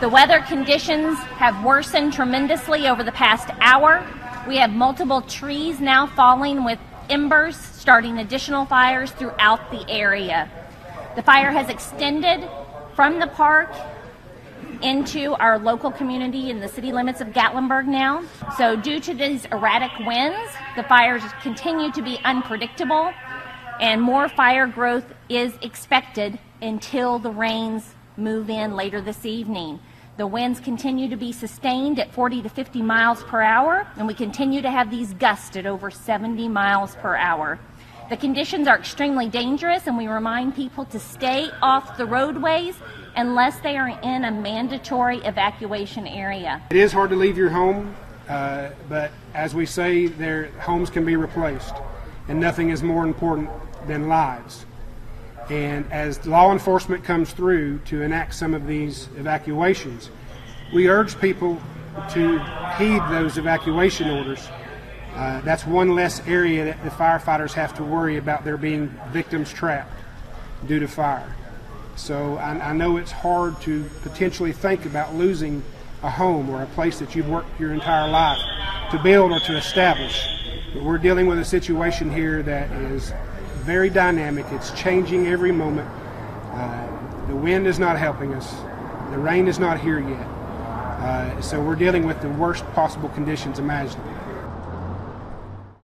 The weather conditions have worsened tremendously over the past hour. We have multiple trees now falling with embers, starting additional fires throughout the area. The fire has extended from the park into our local community in the city limits of Gatlinburg now. So, due to these erratic winds, the fires continue to be unpredictable, and more fire growth is expected until the rains move in later this evening. The winds continue to be sustained at 40 to 50 miles per hour, and we continue to have these gusts at over 70 miles per hour. The conditions are extremely dangerous, and we remind people to stay off the roadways unless they are in a mandatory evacuation area. It is hard to leave your home, uh, but as we say, their homes can be replaced, and nothing is more important than lives. And as law enforcement comes through to enact some of these evacuations, we urge people to heed those evacuation orders. Uh, that's one less area that the firefighters have to worry about there being victims trapped due to fire. So I, I know it's hard to potentially think about losing a home or a place that you've worked your entire life to build or to establish. But we're dealing with a situation here that is very dynamic. It's changing every moment. Uh, the wind is not helping us. The rain is not here yet. Uh, so we're dealing with the worst possible conditions imaginable.